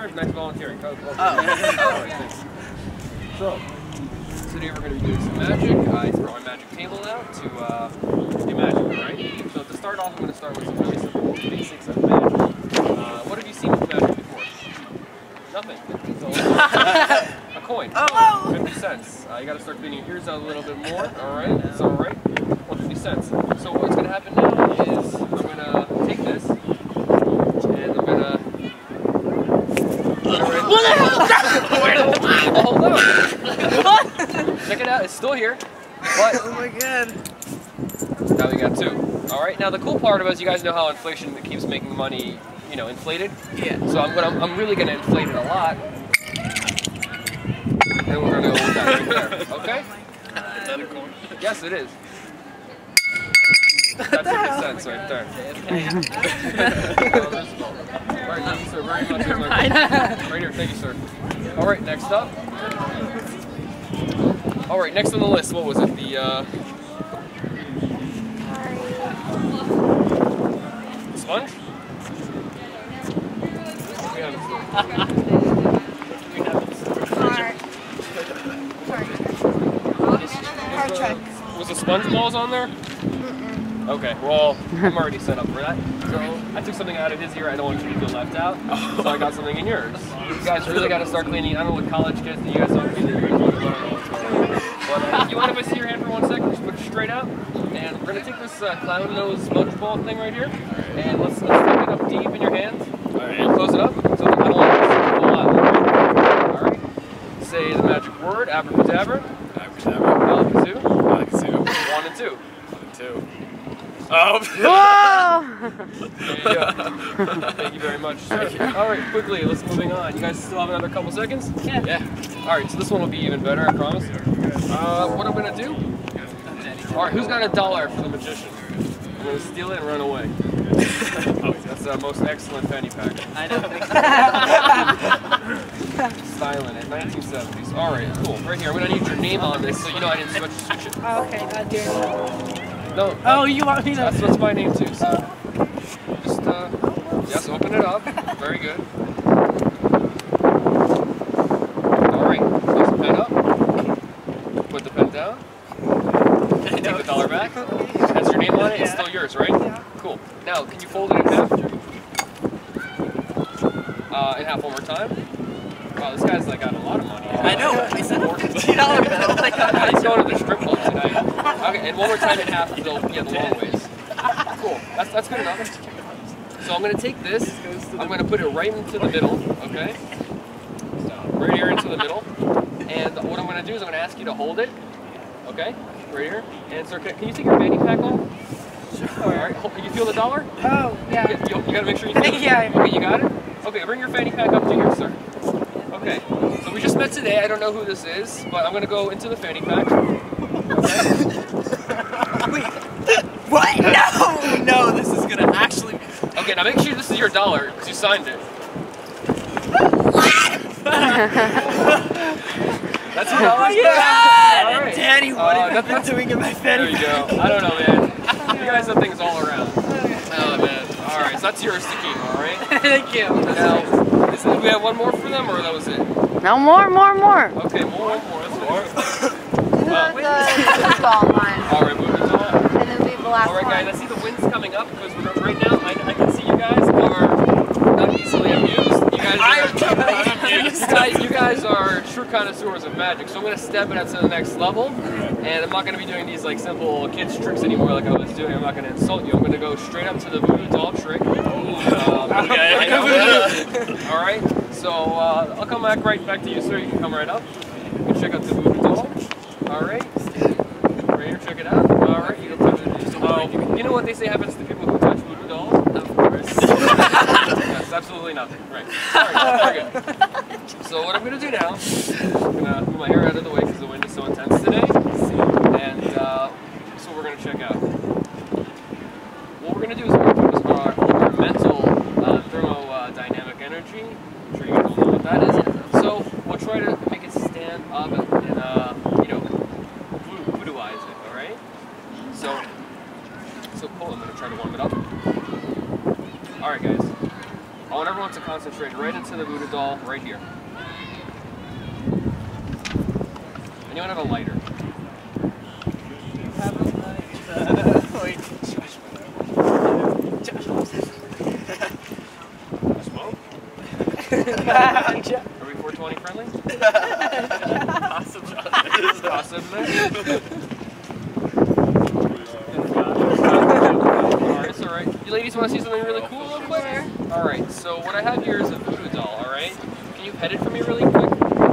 there. Nice volunteering. Oh, okay. Oh. All right, thanks. So, today we're going to be doing some magic. I throw my magic table out to uh, do magic, all right? So to start off, I'm going to start with some really simple basics of magic. Uh, what have you seen with magic before? Nothing. So, a coin. Oh! 50 cents. Uh, you got to start cleaning your ears out a little bit more, all right? It's all right. 150 cents. So what's going to happen now is I'm going to take this and I'm going to What the hell? Oh, hold on. Check it out. It's still here. But Oh my god. now we got two. All right. Now the cool part of it is you guys know how inflation keeps making money, you know, inflated. Yeah. So I'm gonna, I'm really gonna inflate it a lot. And we're gonna go with that right there. Okay? Is that a coin? Yes, it is. That's 50 cents right there. All right, thank you, sir. Very much. Here's my- Right here, thank you, sir. All right, next up. All right, next on the list, what was it? The uh, sponge. We have it. Was the sponge balls on there? Okay, well, I'm already set up for that. So I took something out of his ear. I don't want you to feel left out. So I got something in yours. You guys really got to start cleaning. I don't know what college kids do. You guys don't clean their ears. But uh, you want to see your hand for one second? Just put it straight out. And we're gonna take this uh, clown nose sponge ball thing right here, and let's let's stick it up deep in your hand. All right. Close it up so the metal is pull out. All right. Say the magic word, abracadabra, Abracadabra. alakazoo, Alakazoo. one and two. One and two. Oh. Whoa! You. Thank you very much, sir. All right, quickly, let's moving on. You guys still have another couple seconds? Yeah. Yeah. All right, so this one will be even better, I promise. Uh, what I'm gonna do? All right, who's got a dollar for the magician? I'm gonna steal it and run away. That's the most excellent fanny pack. I know. Styling it, 1970s. All right, cool. Right here, I'm gonna need your name on this, so you know I didn't switch. switch it. Oh, okay, uh, dear. No. Oh, you want me to? That's what's my name too. So just uh, yes, open it up. Very good. All right, close the pen up. Put the pen down. Take the dollar back. Has your name on it. It's still yours, right? Yeah. Cool. Now, can you fold it in half? Uh, in half one more time. Wow, this guy's like got a lot of money. I know. I said a fifty dollar bill. Like, Yeah, he's going to the strip club tonight. Okay, and one more time in half, the, yeah, the long ways. Cool, that's, that's good enough. So I'm gonna take this, I'm gonna put it right into the middle, okay? So, right here into the middle. And what I'm gonna do is I'm gonna ask you to hold it, okay? Right here. And sir, can, can you take your fanny pack off? Sure. All right, hold- you feel the dollar? Oh, yeah. You, you, you gotta make sure you feel it. Yeah. Okay, you got it? Okay, bring your fanny pack up to here, sir. Okay, so we just met today. I don't know who this is, but I'm gonna go into the fanny pack. Wait, what? No, no. This is gonna actually. Okay, now make sure this is your dollar because you signed it. That's your dollar. Yeah. All right. Daddy, what Uh, have been doing in my There fanny you go. I don't know, man. You guys have things all around. Oh man. All right, so that's yours to keep. All right. Thank you. Now, is, we have one more for them, or that was it? No more, more, more. Okay, more, one more. That's more. Do the, the ball one. All right, moving on. And then leave the last All right, guys. I see the wind's coming up because right now. I, I can see you guys are not easily amused. You guys are. you, guys, you guys are true connoisseurs of magic, so I'm gonna step it up to the next level, and I'm not gonna be doing these like simple kids tricks anymore like I was doing. I'm not gonna insult you. I'm gonna go straight up to the voodoo doll trick. Um, okay, I know. All right. So uh, I'll come back right back to you, sir. You can come right up. You can check out the voodoo doll. All right. Right here, check it out. All right. You, oh, you know what they say happens to people who touch voodoo dolls? Of course. That's absolutely nothing. Right. Right. Very good. So what I'm gonna do now, I'm gonna move my hair out of the way because the wind is so intense today, and uh, so we're gonna check out. What we're gonna do is we're gonna focus on our, our mental uh, thermodynamic energy. I'm sure you guys all know what that is. So we'll try to make it stand up and uh, you know voodooize it. All right. So so cool. I'm gonna try to warm it up. All right, guys. I want everyone to concentrate right into the voodoo doll right here. Anyone have a lighter? Wait. Smoke? Are we 420 friendly? Awesome shot. Awesome, man. Alright, it's alright. You ladies want to see something really cool real quick? Alright, so what I have here is a voodoo doll, alright? Can you pet it for me really quick?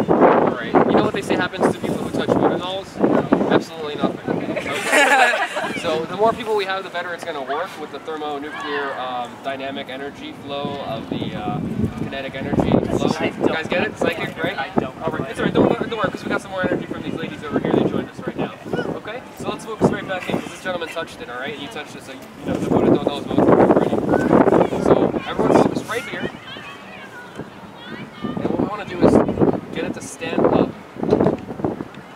Alright. You know what they say happens to people who touch voodoo dolls? Absolutely nothing. Okay. So the more people we have, the better it's going to work with the thermonuclear um, dynamic energy flow of the uh, kinetic energy flow. You guys get it? Psychic, right? I don't Alright, it's alright. Don't, don't worry, because we got some more energy from these ladies over here. They joined us right now. Okay? So let's focus right back in, because this gentleman touched it, alright? And you touched it, so you know the voodoo doll knows both of you already. So everyone focus right here. And what we want to do is get it to stand up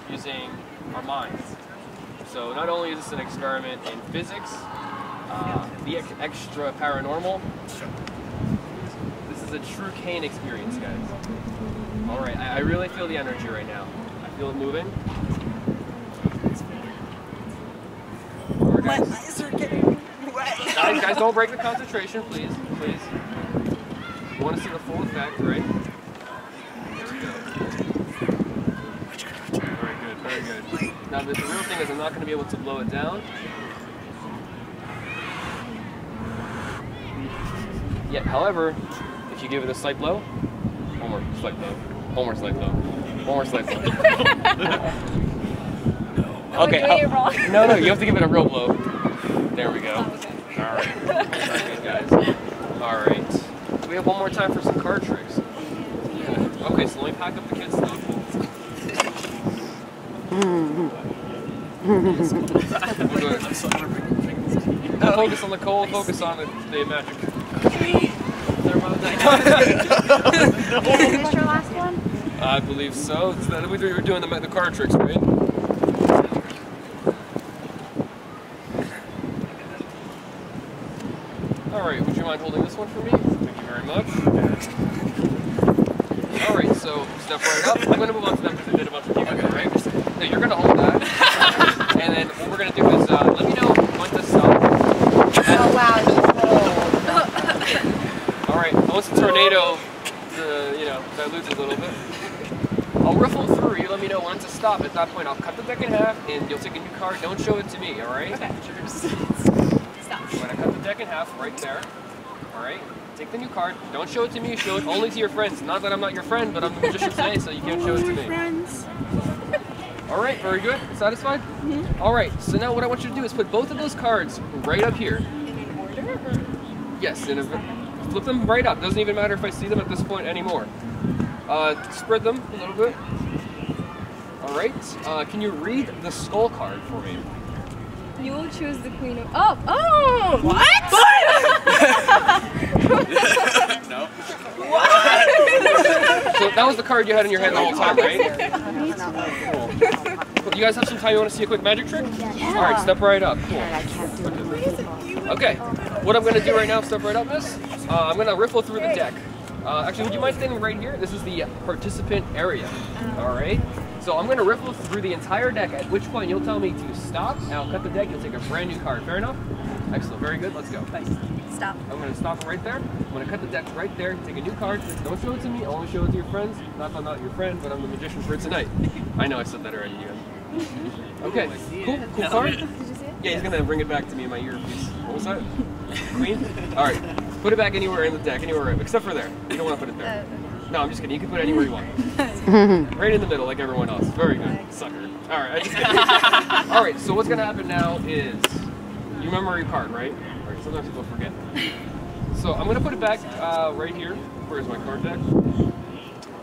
using our minds. So not only is this an experiment in physics, uh, the ex- extra paranormal, this is a true Kean experience, guys. All right, I, I really feel the energy right now. I feel it moving. My eyes are getting wet. guys, guys, don't break the concentration, please, please. You want to see the full effect, right? There we go. Very good, very good. Now, the, the real thing is I'm not going to be able to blow it down. Yet, however, if you give it a slight blow, one more slight blow, one more slight blow, one more slight blow. okay. Uh, wrong. No, no, you have to give it a real blow. There we go. Oh, okay. All right. Good, guys. All right. We have one more time for some card tricks. Okay, so let me pack up the kids' stuff. We're doing it. Don't focus on the cold, focus on the, the magic. Your last one? I believe so. It's that we were doing the, the card tricks, right? All right. Would you mind holding this one for me? Thank you very much. All right. So step right up. I'm gonna move on to them because I did a bunch of guys, all right? No, you're gonna hold that, and then what we're gonna do is uh, let me know when to stop. Oh wow. All right. Once the tornado, the you know, dilutes a little bit. I'll riffle through. You let me know when to stop. At that point, I'll cut the deck in half, and you'll take a new card. Don't show it to me. All right? Okay. Stop. When I cut the deck in half, right there. All right. Take the new card. Don't show it to me. Show it only to your friends. Not that I'm not your friend, but I'm the magician today, so you can't show it to me. Friends. All right. Very good. Satisfied? All right. So now what I want you to do is put both of those cards right up here. In order? or- Yes, and if, flip them right up. Doesn't even matter if I see them at this point anymore. Uh, spread them a little bit. All right. Uh, can you read the skull card for me? You will choose the queen of. Oh, oh! What? So that was the card you had in your hand the whole time, right? Cool. You guys have some time? You want to see a quick magic trick? Yeah. All right, step right up. Cool. I can't do it. Okay. What I'm going to do right now, step right up, miss. Uh, I'm going to riffle through the deck. Uh, actually, would you mind standing right here? This is the participant area. All right. So I'm going to riffle through the entire deck. At which point you'll tell me to stop, and I'll cut the deck. You'll take a brand new card. Fair enough? Excellent. Very good. Let's go. Stop. I'm going to stop right there. I'm going to cut the deck right there. Take a new card. Don't show it to me. Only show it to your friends. Not that I'm not your friend, but I'm the magician for tonight. I know I said that already, you guys. Okay. Cool. Cool card. Did you see it? Yeah, he's going to bring it back to me in my earpiece. What was that? Queen? All right. Put it back anywhere in the deck, anywhere except for there. You don't want to put it there. No, I'm just kidding. You can put it anywhere you want. right in the middle, like everyone else. Very good, sucker. All right. I just All right. So what's gonna happen now is you your card, right? All right. Sometimes people forget. So I'm gonna put it back uh, right here. Where's my card deck?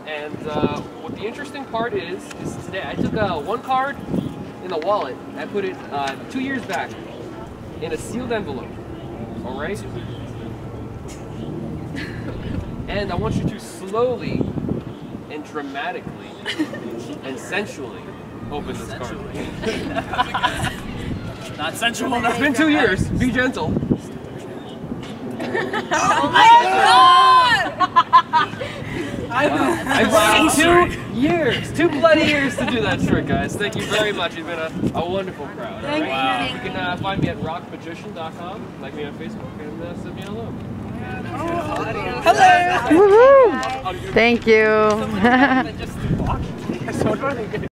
And uh, what the interesting part is, is today I took uh, one card in the wallet. I put it uh, two years back in a sealed envelope. All right. And I want you to slowly and dramatically and sensually open this card. Not sensual enough. It's been two years. Be gentle. Oh my god! I waited two years, two bloody years to do that trick, guys. Thank you very much. You've been a, a wonderful crowd. all right? Wow. You can uh, find me at rockmagician.com, like me on Facebook, and uh, send me a hello. Thank you.